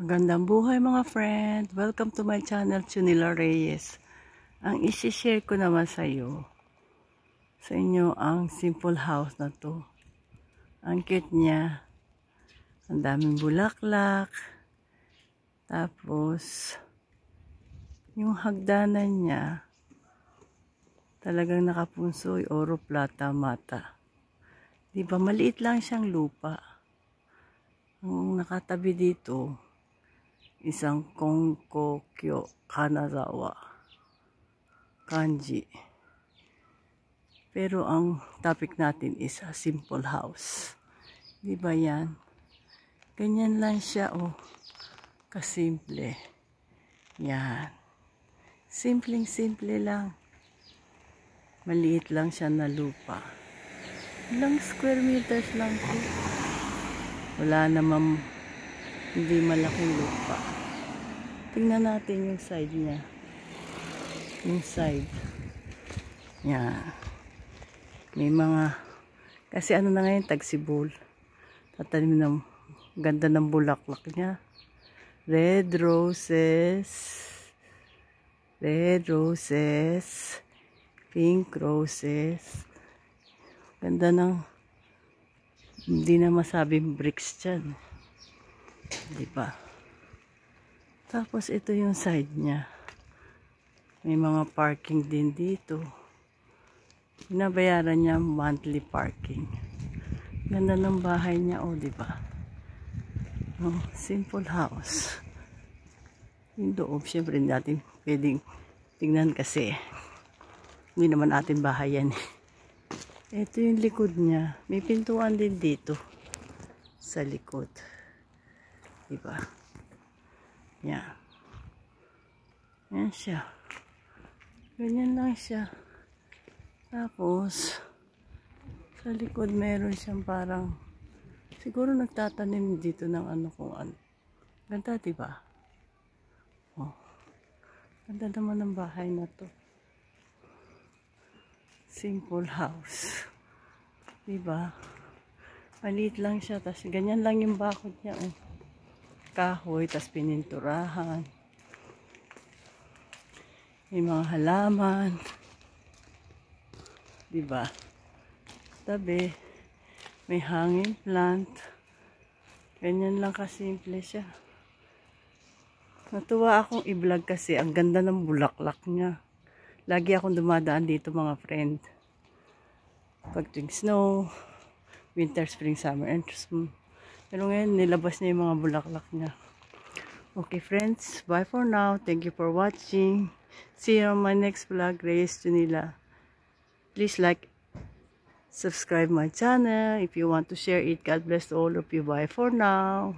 Magandang buhay mga friend. Welcome to my channel, Chunila Reyes. Ang isi-share ko naman sa iyo, sa inyo ang simple house na to. Ang cute niya. Ang daming bulaklak. Tapos, yung hagdanan niya, talagang nakapunsoy, oro, plata, mata. Di ba, maliit lang siyang lupa. Ang nakatabi dito, isang Konkokyo Kanazawa kanji. Pero ang topic natin is a simple house. Di ba yan? Ganyan lang siya, oh. Kasimple. Yan. Simpleng-simple lang. Maliit lang siya na lupa. Ilang square meters lang po. Wala namang hindi malaking lupa. Tingnan natin yung side niya. Yung side. Yan. May mga, kasi ano na ngayon, tagsibol. Tatanim ng ganda ng bulaklak niya. Red roses. Red roses. Pink roses. Ganda ng, hindi na masabing bricks dyan. Di ba? Tapos ito yung side niya. May mga parking din dito. Binabayaran niya monthly parking. Ganda ng bahay niya, oh, di ba? Oh, simple house. Yung loob, syempre natin pwedeng tingnan kasi hindi naman atin bahay yan. Ito yung likod niya. May pintuan din dito sa likod. Diba? Yan. Yan siya. Ganyan lang siya. Tapos, sa likod meron siyang parang, siguro nagtatanim dito ng ano kung ano. Ganda, diba? Oh. Ganda naman ng bahay na to. Simple house. Diba? Maliit lang siya. Tapos ganyan lang yung bakod niya. Oh kahoy, tas pininturahan. May mga halaman. Diba? Tabi, may hanging plant. Ganyan lang kasimple siya. Natuwa akong i-vlog kasi ang ganda ng bulaklak niya. Lagi akong dumadaan dito mga friend. Pag snow, winter, spring, summer, and pero ngayon, nilabas niya yung mga bulaklak niya. Okay friends, bye for now. Thank you for watching. See you on my next vlog, Reyes Junila. Please like, subscribe my channel. If you want to share it, God bless all of you. Bye for now.